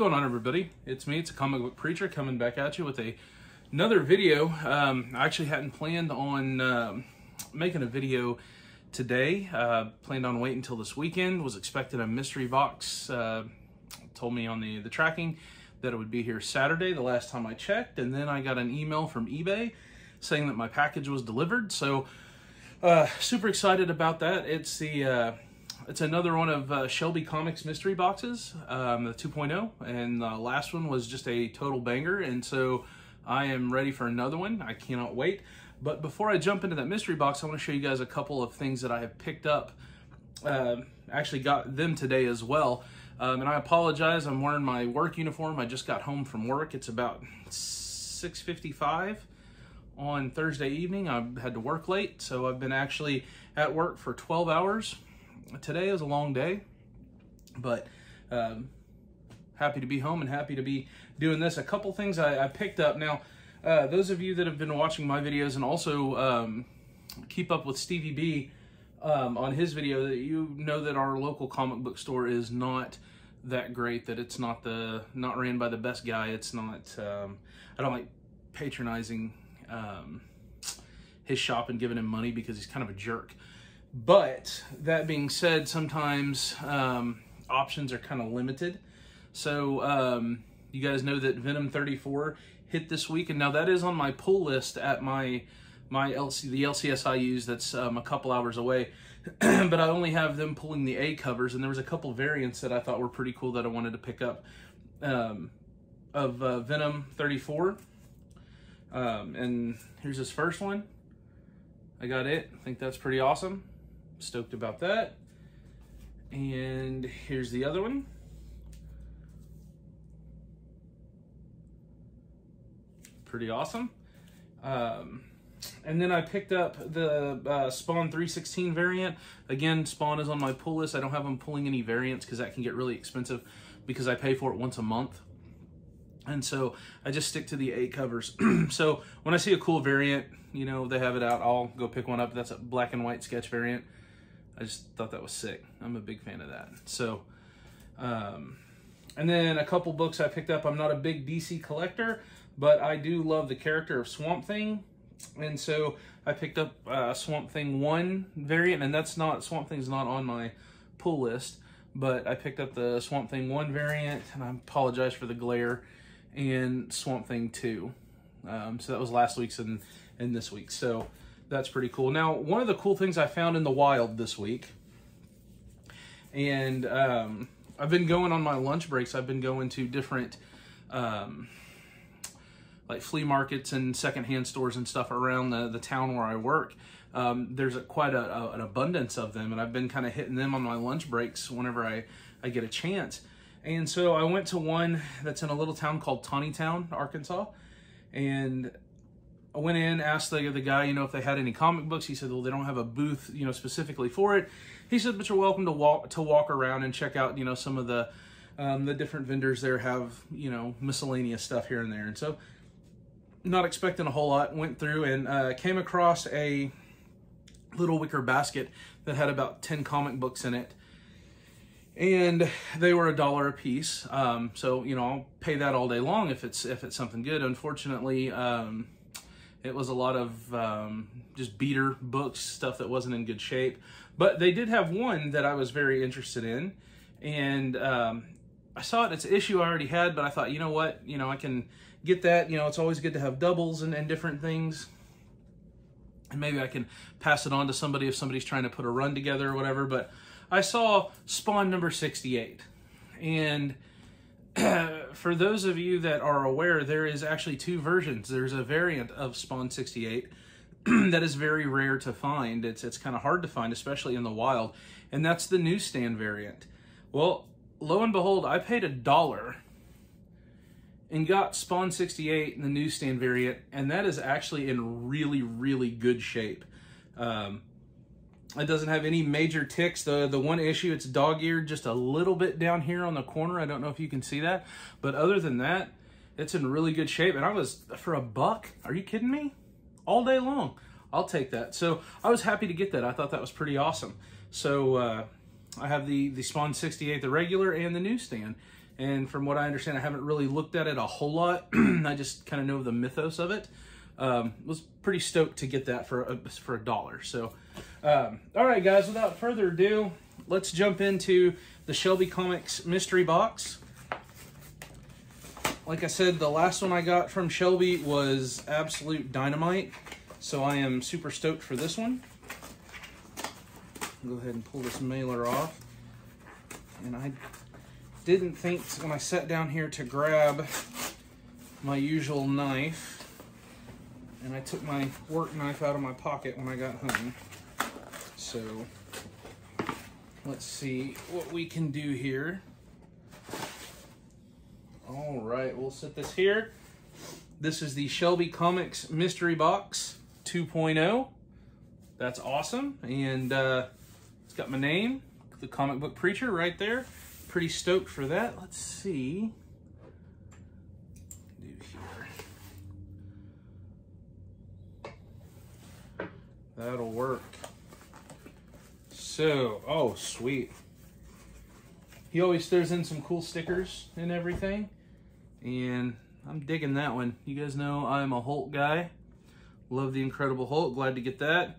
going on, everybody? It's me, it's a comic book preacher coming back at you with a another video. Um, I actually hadn't planned on um, making a video today. Uh, planned on waiting until this weekend. Was expecting a mystery box. Uh, told me on the the tracking that it would be here Saturday. The last time I checked, and then I got an email from eBay saying that my package was delivered. So uh, super excited about that. It's the uh, it's another one of uh, Shelby Comics mystery boxes, um, the 2.0, and the last one was just a total banger, and so I am ready for another one. I cannot wait. But before I jump into that mystery box, I want to show you guys a couple of things that I have picked up. Uh, actually got them today as well. Um, and I apologize, I'm wearing my work uniform. I just got home from work. It's about 6.55 on Thursday evening. I had to work late, so I've been actually at work for 12 hours today was a long day, but um, happy to be home and happy to be doing this. A couple things I, I picked up. Now, uh, those of you that have been watching my videos and also um, keep up with Stevie B um, on his video, that you know that our local comic book store is not that great. That it's not the not ran by the best guy. It's not. Um, I don't like patronizing um, his shop and giving him money because he's kind of a jerk. But that being said, sometimes um, options are kind of limited. So um, you guys know that Venom 34 hit this week, and now that is on my pull list at my my LC, the LCS I use. That's um, a couple hours away, but I only have them pulling the A covers, and there was a couple variants that I thought were pretty cool that I wanted to pick up um, of uh, Venom 34. Um, and here's this first one. I got it. I think that's pretty awesome stoked about that. And here's the other one. Pretty awesome. Um, and then I picked up the uh, Spawn 316 variant. Again, Spawn is on my pull list. I don't have them pulling any variants because that can get really expensive because I pay for it once a month. And so I just stick to the eight covers. so when I see a cool variant, you know, they have it out, I'll go pick one up. That's a black and white sketch variant. I just thought that was sick. I'm a big fan of that. So, um, and then a couple books I picked up. I'm not a big DC collector, but I do love the character of Swamp Thing. And so I picked up uh, Swamp Thing 1 variant, and that's not, Swamp Thing's not on my pull list, but I picked up the Swamp Thing 1 variant, and I apologize for the glare, and Swamp Thing 2. Um, so that was last week's and, and this week. So, that's pretty cool. Now, one of the cool things I found in the wild this week, and um, I've been going on my lunch breaks, I've been going to different um, like flea markets and secondhand stores and stuff around the, the town where I work. Um, there's a, quite a, a, an abundance of them, and I've been kind of hitting them on my lunch breaks whenever I, I get a chance. And so I went to one that's in a little town called Town, Arkansas, and I went in, asked the, the guy, you know, if they had any comic books. He said, well, they don't have a booth, you know, specifically for it. He said, but you're welcome to walk to walk around and check out, you know, some of the um, the different vendors there have, you know, miscellaneous stuff here and there. And so, not expecting a whole lot. Went through and uh, came across a little wicker basket that had about 10 comic books in it. And they were a dollar a piece. Um, so, you know, I'll pay that all day long if it's if it's something good. Unfortunately, um, it was a lot of um, just beater books, stuff that wasn't in good shape. But they did have one that I was very interested in. And um, I saw it, it's an issue I already had, but I thought, you know what, you know, I can get that. You know, it's always good to have doubles and, and different things. And maybe I can pass it on to somebody if somebody's trying to put a run together or whatever. But I saw Spawn number 68. And for those of you that are aware, there is actually two versions. There's a variant of Spawn 68 that is very rare to find. It's it's kind of hard to find, especially in the wild, and that's the newsstand variant. Well, lo and behold, I paid a dollar and got Spawn 68 in the newsstand variant, and that is actually in really, really good shape. Um, it doesn't have any major ticks. The the one issue, it's dog-eared just a little bit down here on the corner. I don't know if you can see that. But other than that, it's in really good shape. And I was, for a buck, are you kidding me? All day long. I'll take that. So I was happy to get that. I thought that was pretty awesome. So uh, I have the, the Spawn 68, the regular, and the newsstand. And from what I understand, I haven't really looked at it a whole lot. I just kind of know the mythos of it. Um, was pretty stoked to get that for a, for a dollar. So, um, all right, guys, without further ado, let's jump into the Shelby Comics mystery box. Like I said, the last one I got from Shelby was absolute dynamite. So I am super stoked for this one. Go ahead and pull this mailer off. And I didn't think when I sat down here to grab my usual knife, and I took my work knife out of my pocket when I got home. So let's see what we can do here. All right, we'll set this here. This is the Shelby Comics Mystery Box 2.0. That's awesome. And uh, it's got my name, the comic book preacher right there. Pretty stoked for that. Let's see. Do here. That'll work. So, oh, sweet. He always throws in some cool stickers and everything. And I'm digging that one. You guys know I'm a Hulk guy. Love the Incredible Hulk. Glad to get that.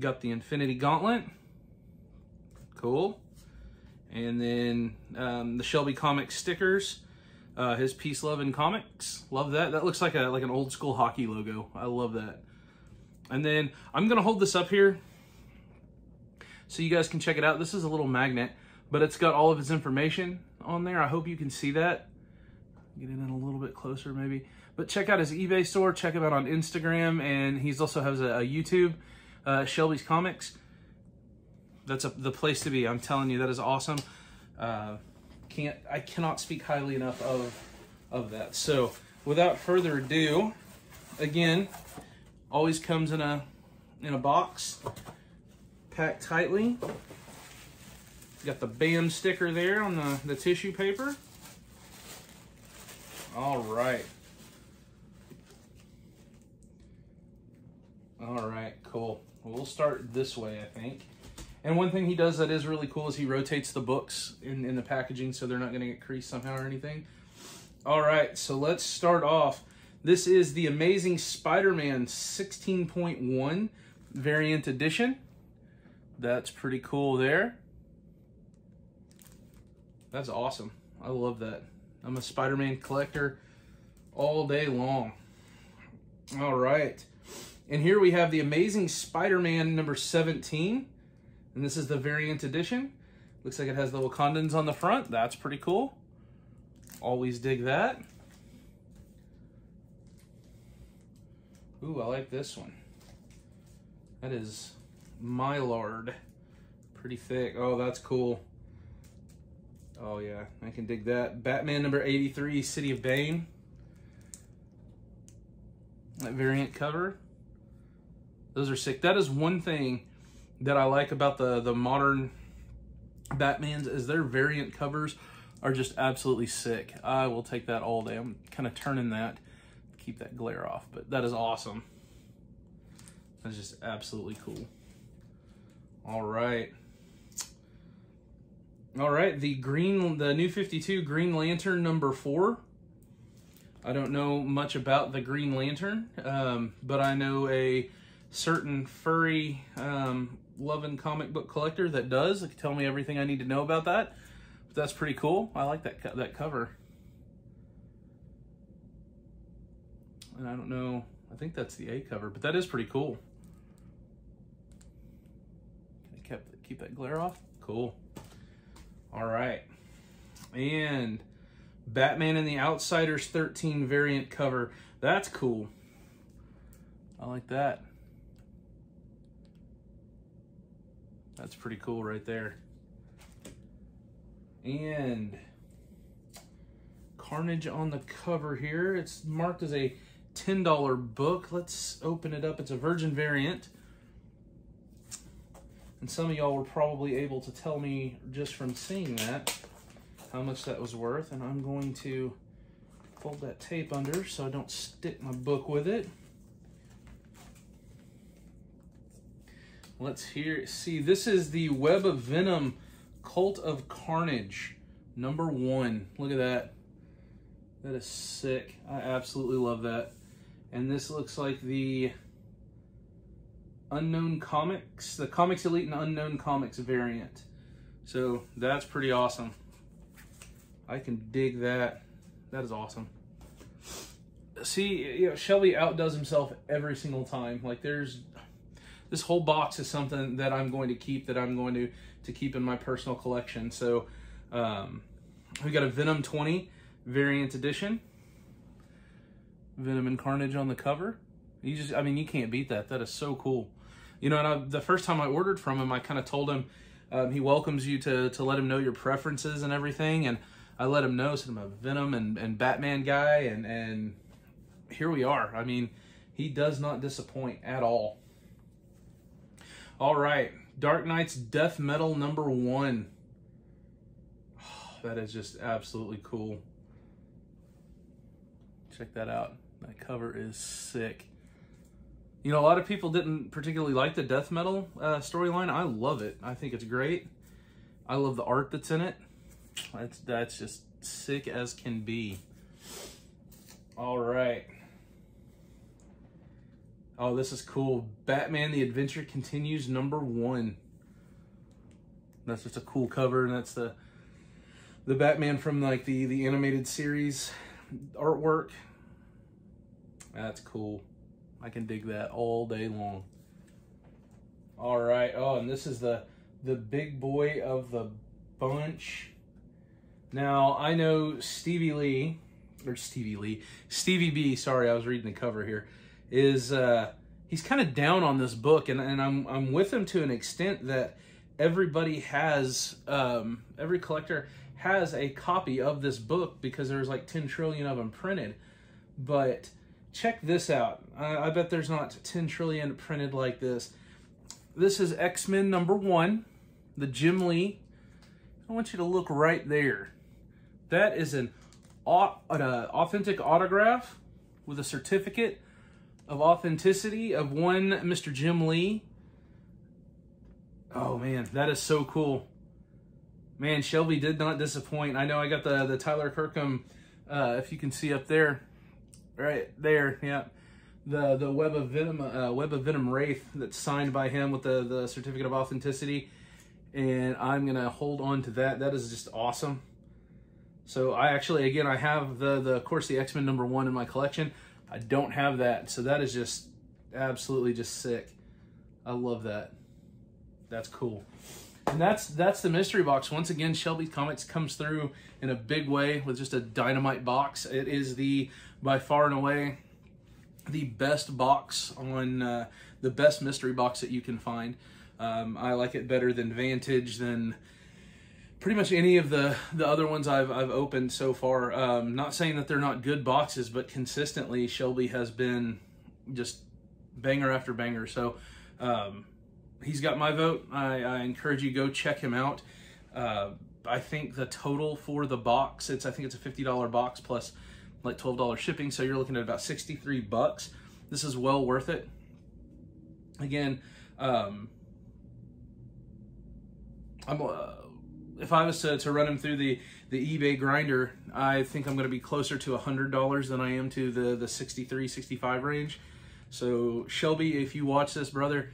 Got the Infinity Gauntlet. Cool. And then um, the Shelby Comics stickers. Uh, his Peace, Love, and Comics. Love that. That looks like a like an old school hockey logo. I love that. And then I'm going to hold this up here so you guys can check it out. This is a little magnet, but it's got all of his information on there. I hope you can see that. Get it in a little bit closer maybe. But check out his eBay store. Check him out on Instagram. And he's also has a, a YouTube, uh, Shelby's Comics. That's a, the place to be. I'm telling you, that is awesome. Uh, can't I cannot speak highly enough of of that. So without further ado, again, always comes in a in a box, packed tightly. Got the BAM sticker there on the, the tissue paper. All right. All right, cool. We'll start this way, I think. And one thing he does that is really cool is he rotates the books in, in the packaging so they're not going to get creased somehow or anything. All right, so let's start off. This is the Amazing Spider-Man 16.1 variant edition. That's pretty cool there. That's awesome. I love that. I'm a Spider-Man collector all day long. All right. And here we have the Amazing Spider-Man number 17. And this is the variant edition. Looks like it has the Wakandans on the front. That's pretty cool. Always dig that. Ooh, I like this one. That is Mylard. Pretty thick. Oh, that's cool. Oh yeah, I can dig that. Batman number 83, City of Bane. That variant cover. Those are sick. That is one thing that I like about the, the modern Batmans is their variant covers are just absolutely sick. I will take that all day. I'm kind of turning that keep that glare off, but that is awesome. That's just absolutely cool. All right. All right, the green, the new 52 Green Lantern number four. I don't know much about the Green Lantern, um, but I know a certain furry um, loving comic book collector that does. Can tell me everything I need to know about that. But that's pretty cool. I like that that cover. And I don't know, I think that's the A cover, but that is pretty cool. Can I keep, keep that glare off? Cool. All right. And Batman and the Outsiders 13 variant cover. That's cool. I like that. That's pretty cool right there. And Carnage on the cover here. It's marked as a $10 book. Let's open it up. It's a Virgin variant. And some of y'all were probably able to tell me just from seeing that how much that was worth. And I'm going to fold that tape under so I don't stick my book with it. Let's hear see. This is the Web of Venom Cult of Carnage number one. Look at that. That is sick. I absolutely love that. And this looks like the Unknown Comics, the Comics Elite and Unknown Comics variant. So that's pretty awesome. I can dig that. That is awesome. See, you know, Shelby outdoes himself every single time. Like there's this whole box is something that I'm going to keep that I'm going to to keep in my personal collection. So um, we got a Venom 20 variant edition. Venom and Carnage on the cover. You just, I mean, you can't beat that. That is so cool. You know, and I, the first time I ordered from him, I kind of told him um, he welcomes you to to let him know your preferences and everything, and I let him know. Said I'm a Venom and, and Batman guy, and and here we are. I mean, he does not disappoint at all. All right, Dark Nights Death Metal number one. Oh, that is just absolutely cool. Check that out. That cover is sick. You know, a lot of people didn't particularly like the death metal uh, storyline. I love it. I think it's great. I love the art that's in it. That's that's just sick as can be. All right. Oh, this is cool. Batman: The Adventure Continues, number one. That's just a cool cover, and that's the the Batman from like the the animated series artwork. That's cool. I can dig that all day long. All right. Oh, and this is the the big boy of the bunch. Now I know Stevie Lee or Stevie Lee, Stevie B. Sorry, I was reading the cover here is uh, he's kind of down on this book, and, and I'm I'm with him to an extent that everybody has um, every collector has a copy of this book because there's like 10 trillion of them printed. But check this out. I, I bet there's not 10 trillion printed like this. This is X-Men number one, the Jim Lee. I want you to look right there. That is an, an uh, authentic autograph with a certificate of authenticity of one Mr. Jim Lee. Oh man, that is so cool. Man, Shelby did not disappoint. I know I got the, the Tyler Kirkham, uh, if you can see up there, right there, yeah. The the Web of Venom uh, Web of Venom Wraith that's signed by him with the, the certificate of authenticity. And I'm gonna hold on to that. That is just awesome. So I actually, again, I have the, the of course, the X-Men number one in my collection. I don't have that. So that is just absolutely just sick. I love that. That's cool. And that's that's the mystery box. Once again, Shelby Comics comes through in a big way with just a dynamite box. It is the by far and away the best box on uh, the best mystery box that you can find. Um, I like it better than Vantage, than pretty much any of the the other ones I've I've opened so far. Um, not saying that they're not good boxes, but consistently Shelby has been just banger after banger. So um, he's got my vote. I, I, encourage you go check him out. Uh, I think the total for the box, it's I think it's a fifty dollar box plus like twelve dollars shipping. So you're looking at about sixty three bucks. This is well worth it. Again, um, I'm. Uh, if I was to, to run him through the, the eBay grinder, I think I'm going to be closer to $100 than I am to the, the 63, 65 range. So Shelby, if you watch this, brother,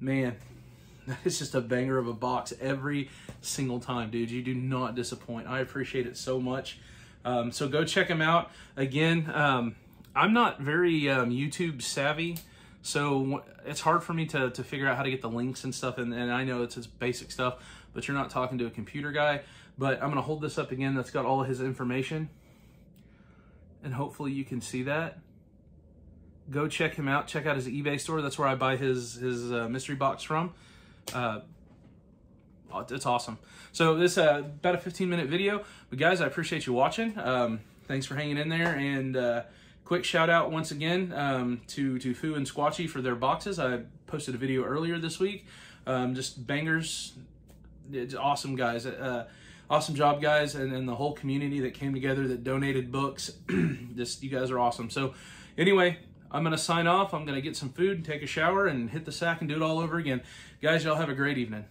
man, it's just a banger of a box every single time, dude. You do not disappoint. I appreciate it so much. Um, so go check him out. Again, um, I'm not very um, YouTube savvy, so it's hard for me to, to figure out how to get the links and stuff, and, and I know it's just basic stuff but you're not talking to a computer guy. But I'm going to hold this up again. That's got all his information. And hopefully you can see that. Go check him out. Check out his eBay store. That's where I buy his, his uh, mystery box from. Uh, it's awesome. So this uh, about a 15 minute video. But guys, I appreciate you watching. Um, thanks for hanging in there. And uh, quick shout out once again um, to, to Foo and Squatchy for their boxes. I posted a video earlier this week. Um, just bangers it's awesome guys. Uh, awesome job, guys, and then the whole community that came together that donated books. Just you guys are awesome. So, anyway, I'm gonna sign off. I'm gonna get some food, and take a shower, and hit the sack and do it all over again. Guys, y'all have a great evening.